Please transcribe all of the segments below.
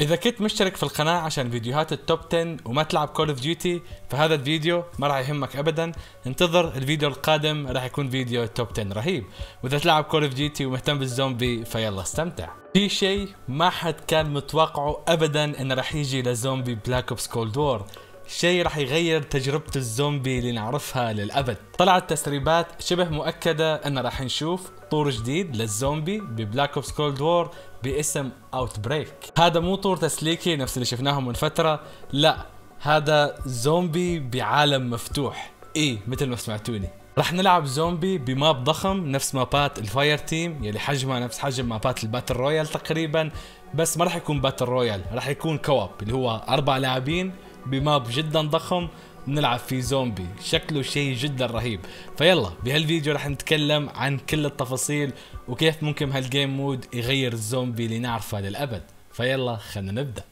إذا كنت مشترك في القناة عشان فيديوهات ال top 10 وما تلعب Call of Duty فهذا الفيديو ما راح يهمك ابدا. انتظر الفيديو القادم راح يكون فيديو top 10 رهيب. وإذا تلعب Call of Duty ومهتم بالزومبي فيلا استمتع. في شيء ما حد كان متوقعه ابدا إنه راح يجي لزومبي Black Ops Cold War شيء راح يغير تجربة الزومبي اللي نعرفها للأبد. طلعت تسريبات شبه مؤكدة أن راح نشوف طور جديد للزومبي ب Black Ops Cold War باسم Outbreak هذا مو طور تسليكي نفس اللي شفناه من فترة. لا هذا زومبي بعالم مفتوح. إيه مثل ما سمعتوني. رح نلعب زومبي ب map ضخم نفس مابات ال Fireteam يلي حجمها نفس حجم مابات ال battle royale تقريبا بس ما رح يكون battle royale رح يكون co-op اللي هو أربع لاعبين ب map جدا ضخم. نلعب فيه زومبي. شكله شيء جدا رهيب. فيلا بهالفيديو رح نتكلم عن كل التفاصيل وكيف ممكن هال game mode يغير الزومبي اللي نعرفه للأبد. فيلا خلينا نبدأ.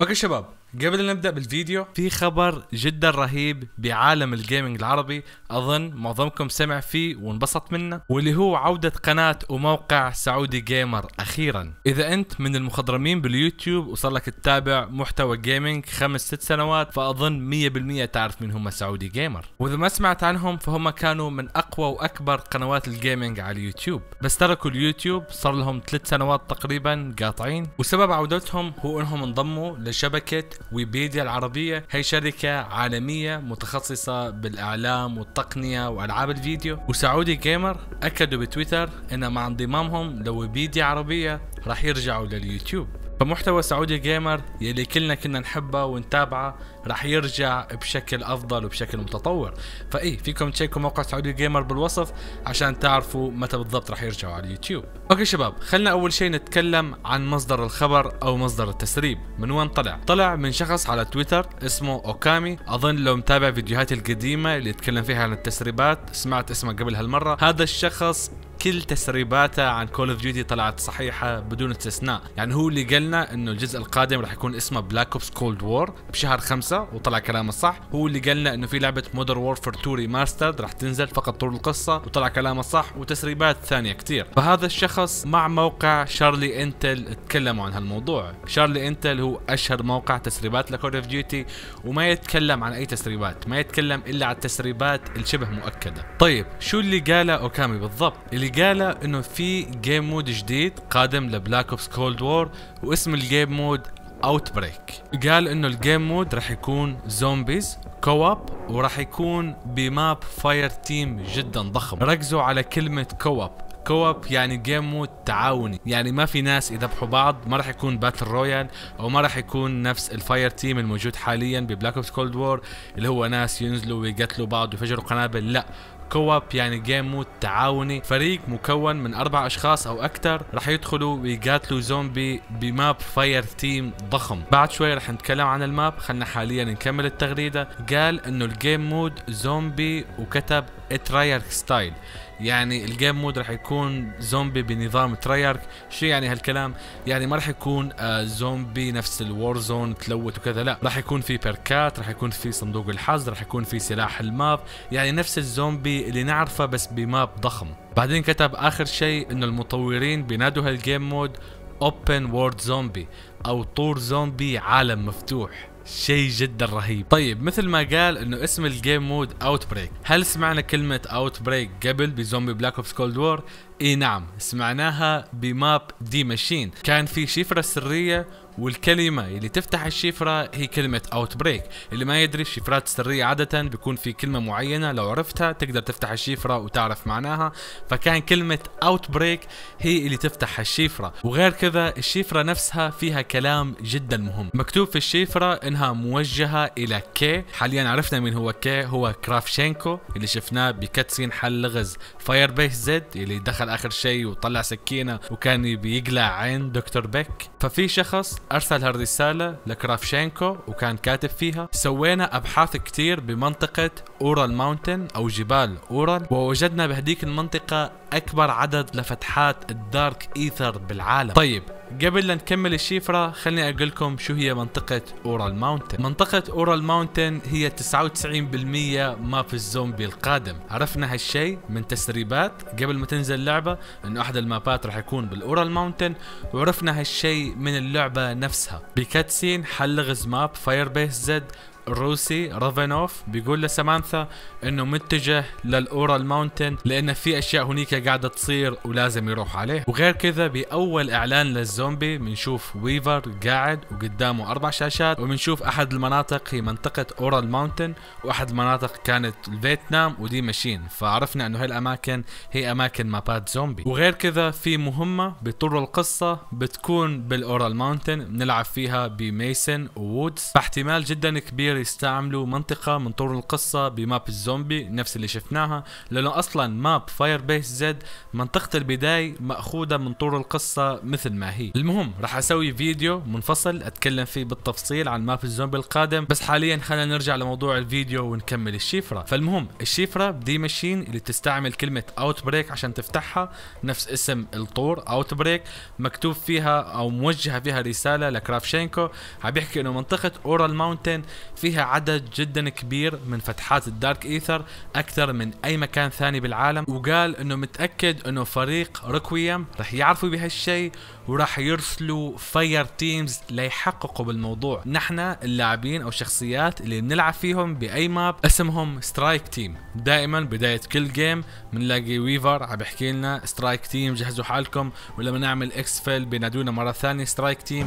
okay شباب قبل نبدأ بالفيديو في خبر جدا رهيب بعالم ال gaming العربي. أظن معظمكم سمع فيه وانبسط منه واللي هو عودة قناة وموقع Saudi Gamer أخيرا. إذا أنت من المخضرمين باليوتيوب وصار لك تتابع محتوى gaming خمس ست سنوات فأظن 100% تعرف مين هم Saudi Gamer. وإذا ما سمعت عنهم فهم كانوا من أقوى وأكبر قنوات ال gaming على اليوتيوب. بس تركوا اليوتيوب صار لهم ثلاث سنوات تقريبا قاطعين. وسبب عودتهم هو إنهم انضموا لشبكة Webedia العربية. هي شركة عالمية متخصصة بالإعلام والتقنية وألعاب الفيديو. و Saudi Gamer أكدوا بتويتر أن مع انضمامهم ل Webedia عربية راح يرجعوا لليوتيوب. فمحتوى Saudi Gamer يلي كلنا كنا نحبه ونتابعه راح يرجع بشكل أفضل وبشكل متطور. فاي فيكم تشيكوا موقع سعودي gamer بالوصف عشان تعرفوا متى بالضبط راح يرجعوا على اليوتيوب. أوكي شباب خلنا أول شيء نتكلم عن مصدر الخبر أو مصدر التسريب. من وين طلع؟ طلع من شخص على تويتر اسمه أوكامي. أظن لو متابع فيديوهاتي القديمة اللي يتكلم فيها عن التسريبات سمعت اسمه قبل هالمرة. هذا الشخص كل تسريباته عن Call of Duty طلعت صحيحة بدون استثناء. يعني هو اللي قالنا إنه الجزء القادم راح يكون اسمه Black Ops Cold War بشهر خمسة وطلع كلامه صح. هو اللي قالنا إنه في لعبة Modern Warfare 2 Remastered راح تنزل فقط طول القصة وطلع كلامه صح وتسريبات ثانية كثير فهذا الشخص مع موقع Charlie Intel تكلموا عن هالموضوع. Charlie Intel هو أشهر موقع تسريبات ل Call of Duty وما يتكلم عن أي تسريبات ما يتكلم إلا عن التسريبات الشبه مؤكدة. طيب شو اللي قاله أوكامي بالضبط؟ اللي قاله إنه في game mode جديد قادم ل Black Ops Cold War واسم ال game mode Outbreak قال إنه ال game mode راح يكون zombies co-op وراح يكون ب map Fireteam جدا ضخم. ركزوا على كلمة co-op co-op يعني game mode تعاوني. يعني ما في ناس يذبحوا بعض ما راح يكون battle royale أو ما راح يكون نفس ال Fireteam الموجود حاليا ب Black Ops Cold War اللي هو ناس ينزلوا ويقتلوا بعض ويفجروا قنابل. لا co-op يعني game mode تعاوني. فريق مكون من أربع أشخاص أو أكثر راح يدخلوا ويقاتلوا زومبي ب map Fireteam ضخم. بعد شوي راح نتكلم عن ال map. خلنا حاليا نكمل التغريدة. قال إنه ال game mode زومبي وكتب Treyarch style يعني ال game mode راح يكون زومبي بنظام Treyarch شو يعني هالكلام؟ يعني ما راح يكون آه زومبي نفس ال Warzone تلوت وكذا لا. راح يكون في perkات راح يكون في صندوق الحظ راح يكون في سلاح ال map. يعني نفس الزومبي اللي نعرفه بس ب map ضخم. بعدين كتب آخر شيء إنه المطورين بينادوا هال game mode open world زومبي أو طور زومبي عالم مفتوح. شيء جدا رهيب. طيب مثل ما قال إنه اسم ال game mode Outbreak هل سمعنا كلمة Outbreak قبل بزومبي Black Ops Cold War إي نعم سمعناها ب map Die Maschine. كان في شفرة سرية والكلمة اللي تفتح الشفرة هي كلمة Outbreak اللي ما يدري الشفرات السرية عادة بيكون في كلمة معينة لو عرفتها تقدر تفتح الشفرة وتعرف معناها. فكان كلمة Outbreak هي اللي تفتح الشفرة. وغير كذا الشفرة نفسها فيها كلام جدا مهم. مكتوب في الشفرة إنها موجهة إلى كي حاليا عرفنا مين هو كي هو كرافشينكو اللي شفناه ب cutscene حل لغز Firebase Z اللي دخل آخر شيء وطلع سكينة وكان بيقلع عين دكتور بيك. ففي شخص أرسل هالرساله لكرافشينكو وكان كاتب فيها سوينا أبحاث كتير بمنطقة Ural Mountain أو جبال أورال ووجدنا بهديك المنطقة أكبر عدد لفتحات ال Dark Aether بالعالم. طيب قبل لا نكمل الشفرة خليني أقول لكم شو هي منطقة Ural Mountain. منطقة Ural Mountain هي 99% map الزومبي القادم. عرفنا هالشي من تسريبات قبل ما تنزل اللعبة إنه أحد المابات راح يكون بال Ural Mountain وعرفنا هالشي من اللعبة نفسها. ب cutscene حل لغز map Firebase Z الروسي رافينوف بيقول لسامانثا إنه متجه لل Ural Mountain لأن في أشياء هنيك قاعدة تصير ولازم يروح عليه. وغير كذا بأول إعلان للزومبي بنشوف ويفر قاعد وقدامه أربع شاشات وبنشوف أحد المناطق هي منطقة Ural Mountain وأحد المناطق كانت الفيتنام و Die Maschine. فعرفنا إنه هاي الأماكن هي أماكن مابات زومبي. وغير كذا في مهمة بطور القصة بتكون بال Ural Mountain بنلعب فيها بميسن وودز فاحتمال جدا كبير يستعملوا منطقة من طور القصة ب map الزومبي نفس اللي شفناها لأنه أصلا map Firebase Z منطقة البداية مأخوذة من طور القصة مثل ما هي. المهم راح أسوي فيديو منفصل أتكلم فيه بالتفصيل عن map الزومبي القادم بس حاليا خلينا نرجع لموضوع الفيديو ونكمل الشفرة. فالمهم الشفرة ب Die Maschine اللي تستعمل كلمة Outbreak عشان تفتحها نفس اسم الطور Outbreak مكتوب فيها أو موجهة فيها رسالة لكرافشينكو عم بيحكي إنه منطقة Ural Mountain فيها عدد جدا كبير من فتحات ال Dark Aether أكثر من أي مكان ثاني بالعالم. وقال إنه متأكد إنه فريق Requiem رح يعرفوا بهالشيء وراح يرسلوا fire teams ليحققوا بالموضوع. نحن اللاعبين أو الشخصيات اللي بنلعب فيهم بأي map اسمهم strike team دائما بداية كل game بنلاقي ويفر عم بيحكي لنا strike team جهزوا حالكم. ولما نعمل exfil بينادونا مرة ثانية strike team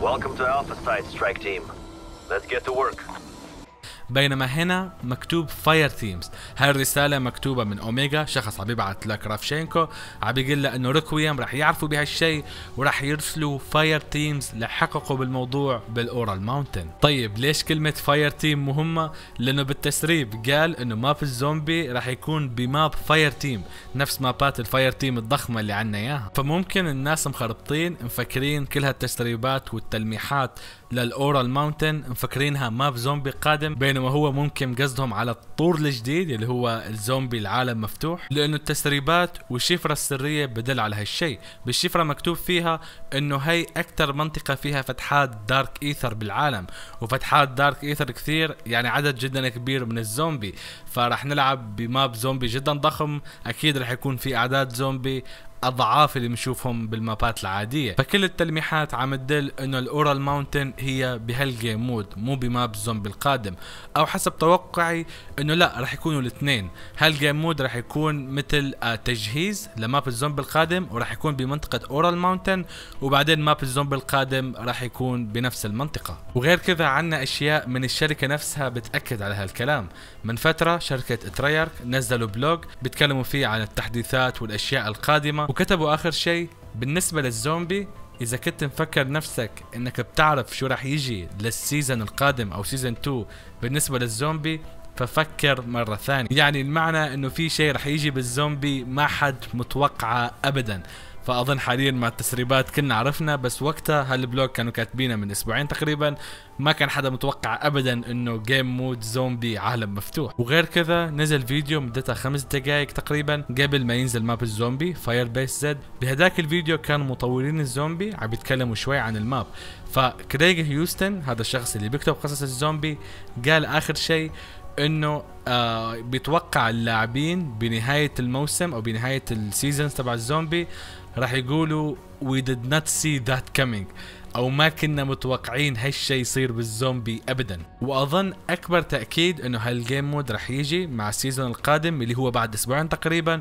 Welcome to Alpha Site, Strike Team. Let's get to work. بينما هنا مكتوب fire teams هاي الرسالة مكتوبة من أوميجا شخص عم يبعث لكرافشينكو عم بيقول له إنه Requiem رح يعرفوا بهالشيء ورح يرسلوا fire teams لحققوا بالموضوع بال Ural Mountain طيب ليش كلمة fire team مهمة؟ لأنه بالتسريب قال إنه map الزومبي رح يكون ب map Fireteam نفس مابات ال Fireteam الضخمة اللي عنا إياها فممكن الناس مخربطين مفكرين كل هالتسريبات والتلميحات لل Ural Mountain مفكرينها map زومبي قادم بينما هو ممكن قصدهم على الطور الجديد اللي هو الزومبي العالم مفتوح. لأنه التسريبات والشفرة السرية بتدل على هالشيء. بالشفرة مكتوب فيها إنه هي أكثر منطقة فيها فتحات Dark Aether بالعالم. وفتحات Dark Aether كثير يعني عدد جدا كبير من الزومبي. فراح نلعب ب map زومبي جدا ضخم. أكيد راح يكون في أعداد زومبي. اضعاف اللي بنشوفهم بالمابات العادية. فكل التلميحات عم تدل إنه ال Ural Mountain هي بهال game mode مو ب map الزومبي القادم. أو حسب توقعي إنه لا رح يكونوا الاثنين. هال game mode رح يكون مثل آه، تجهيز ل map الزومبي القادم ورح يكون بمنطقة Ural Mountain وبعدين map الزومبي القادم رح يكون بنفس المنطقة. وغير كذا عنا أشياء من الشركة نفسها بتأكد على هالكلام. من فترة شركة Treyarch نزلوا blog بيتكلموا فيه عن التحديثات والأشياء القادمة. وكتبوا آخر شيء بالنسبة للزومبي إذا كنت مفكر نفسك إنك بتعرف شو راح يجي لل season القادم أو season 2 بالنسبة للزومبي ففكر مرة ثانية. يعني المعنى إنه في شيء رح يجي بالزومبي ما حد متوقعه ابدا. فأظن حاليا مع التسريبات كنا عرفنا بس وقتها هال blog كانوا كاتبينه من أسبوعين تقريبا ما كان حدا متوقع ابدا إنه game mode زومبي عالم مفتوح. وغير كذا نزل فيديو مدتها خمس دقائق تقريبا قبل ما ينزل map الزومبي Firebase Z بهداك الفيديو كانوا مطورين الزومبي عم بيتكلموا شوي عن ال map. ف Craig Houston هذا الشخص اللي بيكتب قصص الزومبي قال آخر شيء إنه آه بيتوقع اللاعبين بنهاية الموسم أو بنهاية ال season تبع الزومبي راح يقولوا we did not see that coming. أو ما كنا متوقعين هالشي يصير بالزومبي ابدا. وأظن أكبر تأكيد إنه هال game mode راح يجي مع ال season القادم اللي هو بعد أسبوعين تقريبا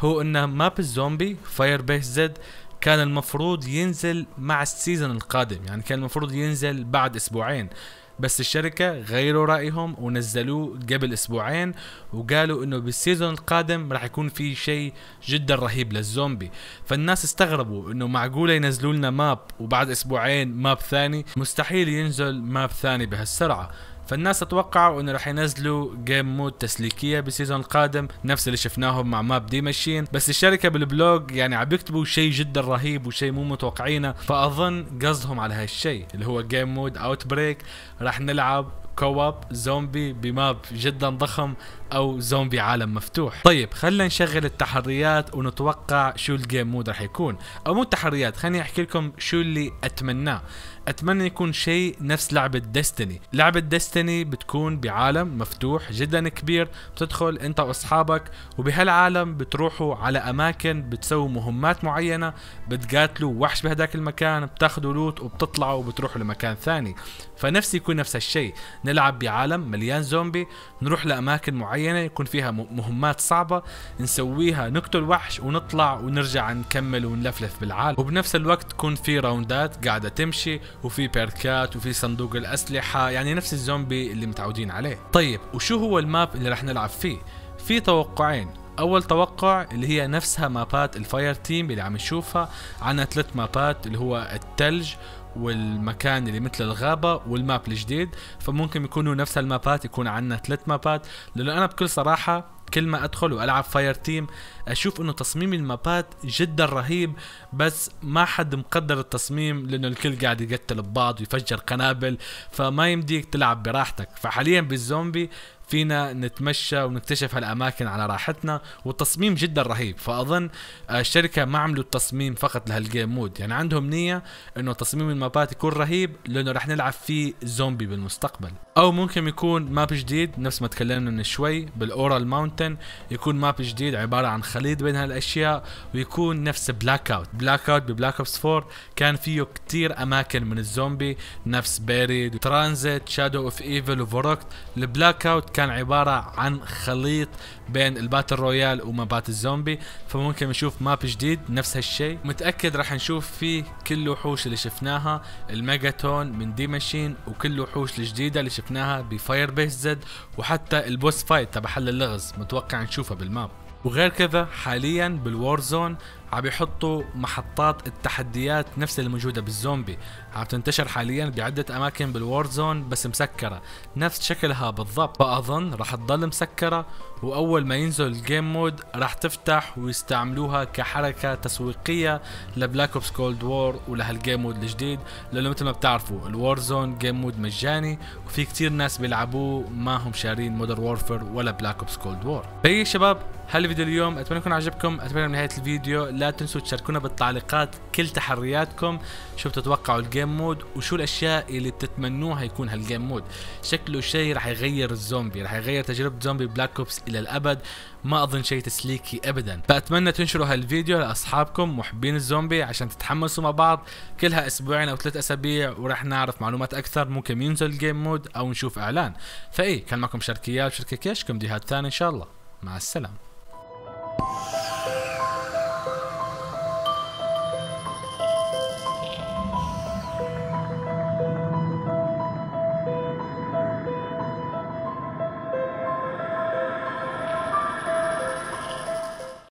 هو إنه map الزومبي Firebase Z كان المفروض ينزل مع ال season القادم. يعني كان المفروض ينزل بعد أسبوعين. بس الشركة غيروا رأيهم ونزلوه قبل أسبوعين وقالوا إنه بال season القادم راح يكون في شيء جدا رهيب للزومبي. فالناس استغربوا إنه معقولة ينزلوا لنا map وبعد أسبوعين map ثاني؟ مستحيل ينزل map ثاني بهالسرعة. فالناس اتوقعوا إنه راح ينزلوا game mode تسليكية بال season القادم نفس اللي شفناهم مع map Die Maschine بس الشركة بال blog يعني عم بيكتبوا شيء جدا رهيب وشيء مو متوقعينه فأظن قصدهم على هالشيء اللي هو game mode Outbreak راح نلعب co-op زومبي ب map جدا ضخم أو زومبي عالم مفتوح. طيب خلينا نشغل التحريات ونتوقع شو ال game mode رح يكون. أو مو التحريات خليني أحكي لكم شو اللي أتمناه. أتمنى يكون شيء نفس لعبة Destiny لعبة Destiny بتكون بعالم مفتوح جدا كبير بتدخل أنت وأصحابك وبهالعالم بتروحوا على أماكن بتسووا مهمات معينة بتقاتلوا وحش بهداك المكان بتاخذوا loot وبتطلعوا وبتروحوا لمكان ثاني. فنفسي يكون نفس الشيء. نلعب بعالم مليان زومبي نروح لأماكن معينة يكون فيها مهمات صعبة نسويها نقتل وحش ونطلع ونرجع نكمل ونلفلف بالعالم. وبنفس الوقت تكون في راوندات قاعدة تمشي وفي بيركات وفي صندوق الأسلحة يعني نفس الزومبي اللي متعودين عليه. طيب وشو هو ال map اللي رح نلعب فيه؟ في توقعين. أول توقع اللي هي نفسها مابات ال Fireteam اللي عم نشوفها عنا ثلاث مابات اللي هو الثلج والمكان اللي مثل الغابة وال map الجديد فممكن يكونوا نفس المابات يكون عندنا ثلاث مابات. لأنه أنا بكل صراحة كل ما أدخل وألعب Fireteam أشوف إنه تصميم المابات جدا رهيب بس ما حد مقدر التصميم لأنه الكل قاعد يقتل ببعض ويفجر قنابل فما يمديك تلعب براحتك. فحاليا بالزومبي فينا نتمشى ونكتشف هالأماكن على راحتنا والتصميم جدا رهيب. فأظن الشركة ما عملوا التصميم فقط لهال game mode. يعني عندهم نية إنه تصميم المابات يكون رهيب لأنه رح نلعب فيه زومبي بالمستقبل. أو ممكن يكون map جديد نفس ما تكلمنا من شوي بال Ural Mountain يكون map جديد عبارة عن خليط بين هالأشياء ويكون نفس Blackout Blackout ب Black Ops 4 كان فيه كتير أماكن من الزومبي نفس Buried TranZit Shadows of Evil و Verruckt. ال Blackout كان عبارة عن خليط بين ال battle royale ومابات الزومبي فممكن نشوف map جديد نفس هالشيء. متأكد راح نشوف فيه كل الوحوش اللي شفناها ال Megaton من Die Maschine وكل الوحوش الجديدة اللي شفناها ب Firebase Z وحتى ال boss fight تبع حل اللغز متوقع نشوفها بال map. وغير كذا حاليا بال Warzone عم يحطوا محطات التحديات نفس اللي موجودة بالزومبي. عم تنتشر حاليا بعدة أماكن بال Warzone بس مسكرة. نفس شكلها بالضبط. فاظن راح تضل مسكرة وأول ما ينزل ال game mode راح تفتح ويستعملوها كحركة تسويقية ل Black Ops Cold War ولهال game mode الجديد. لأنه مثل ما بتعرفوا ال Warzone game mode مجاني وفي كتير ناس بيلعبوه ما هم شارين Modern Warfare ولا Black Ops Cold War بس شباب هالفيديو اليوم أتمنى يكون عجبكم. أتمنى من نهاية الفيديو لا تنسوا تشاركونا بالتعليقات كل تحرياتكم شو بتتوقعوا ال game mode وشو الأشياء اللي بتتمنوها يكون هال game mode شكله شيء راح يغير الزومبي راح يغير تجربة زومبي بلاك اوبس إلى الأبد. ما أظن شيء تسليكي ابدا. فاتمنى تنشروا هالفيديو لأصحابكم محبين الزومبي عشان تتحمسوا مع بعض. كلها أسبوعين أو ثلاث أسابيع وراح نعرف معلومات أكثر. ممكن ينزل ال game mode أو نشوف إعلان. فاي كان معكم شركيات وشركه كيش كم فيديوهات ثانية إن شاء الله. مع السلامة.